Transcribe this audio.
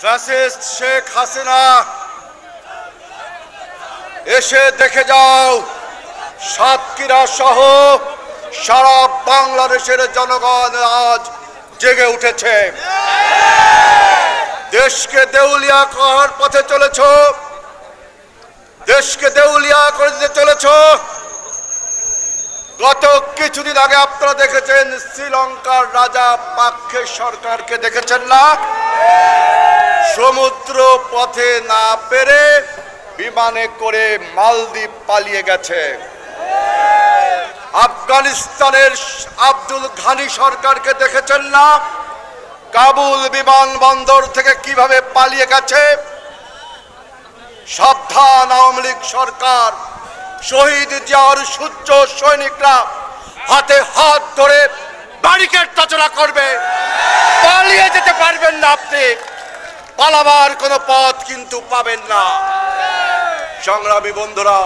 Fascist Sheikh Hasina, এসে দেখে যাও, সাতক্ষীরা সহ সারা বাংলাদেশের জনগণ আজ জেগে উঠেছে। দেশকে দেউলিয়া করার পথে চলেছ, দেশকে দেউলিয়া করে দিতে চলেছ। গত কিছুদিন আগে আপনারা দেখেছেন, শ্রীলঙ্কার রাজা পাক্ষে সরকারকে দেখেছেন না? সমুদ্র পথে না পেরে বিমানে করে মালদ্বীপ পালিয়ে গেছে। আফগানিস্তানের আব্দুল ঘানি সরকারকে দেখেছেন না? কাবুল বিমানবন্দর থেকে কীভাবে পালিয়ে গেছে? সাবধান আওয়ামী লীগ সরকার, শহীদ জিয়ার সূর্য সৈনিকরা হাতে হাত ধরে ব্যারিকেড রচনা করবে। পালিয়ে যেতে পারবেন না আপনি। পালাবার কোনো পথ কিন্তু পাবেন না। সংগ্রামী বন্ধুরা